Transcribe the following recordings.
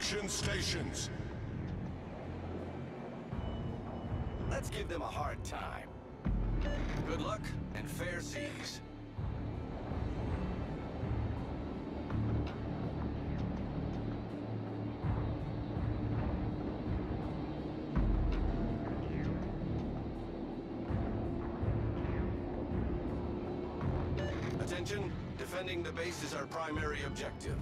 Action stations. Let's give them a hard time. Good luck and fair seas. Attention, defending the base is our primary objective.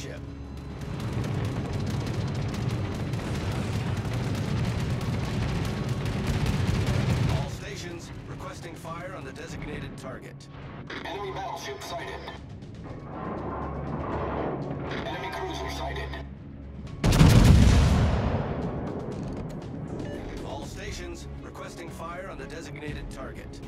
Warship. All stations requesting fire on the designated target. Enemy battleship sighted. Enemy cruiser sighted. All stations requesting fire on the designated target.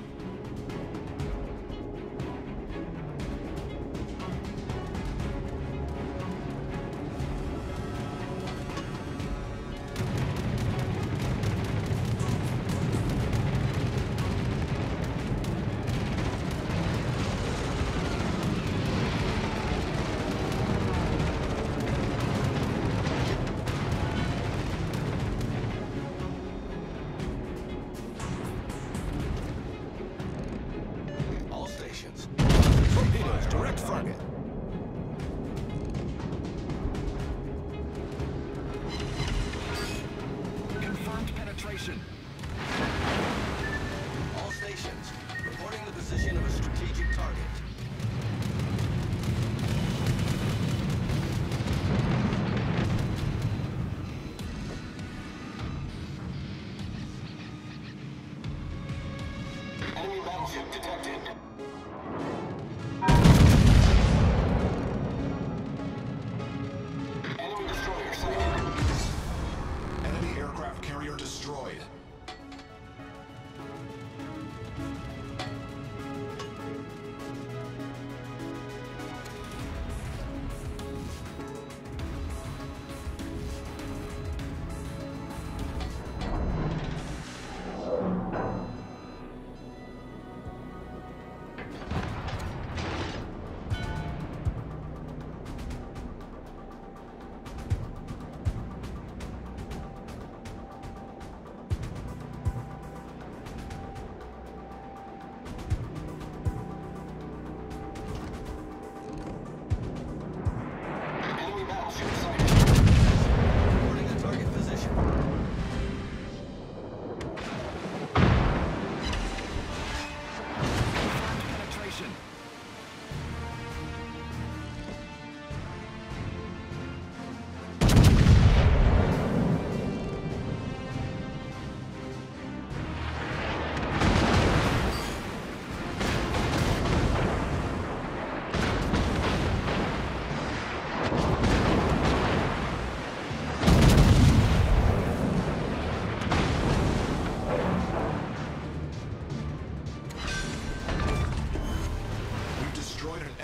Torpedoes, direct target.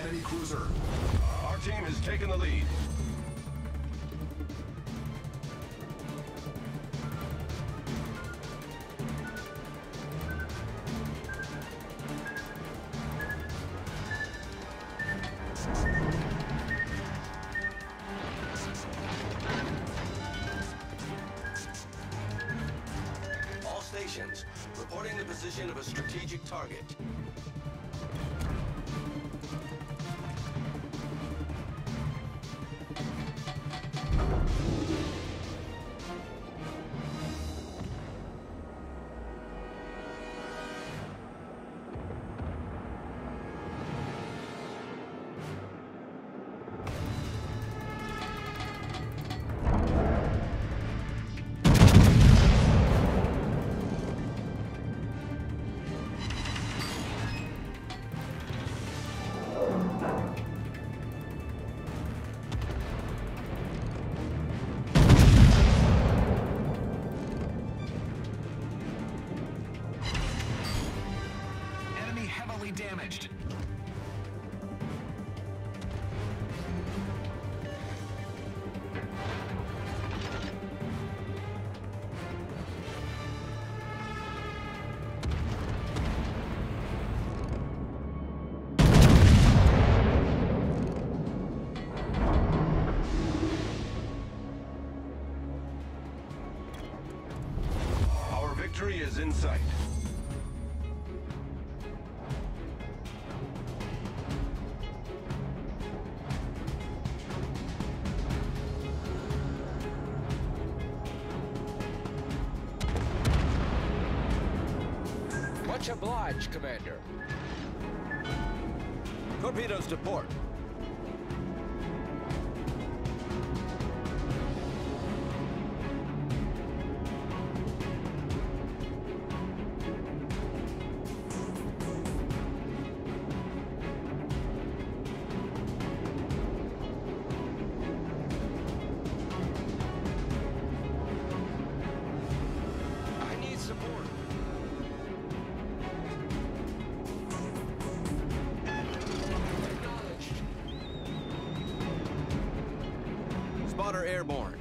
Enemy cruiser. Our team has taken the lead. All stations, reporting the position of a strategic target. Damaged. Obliged, Commander. Torpedoes to port. Airborne.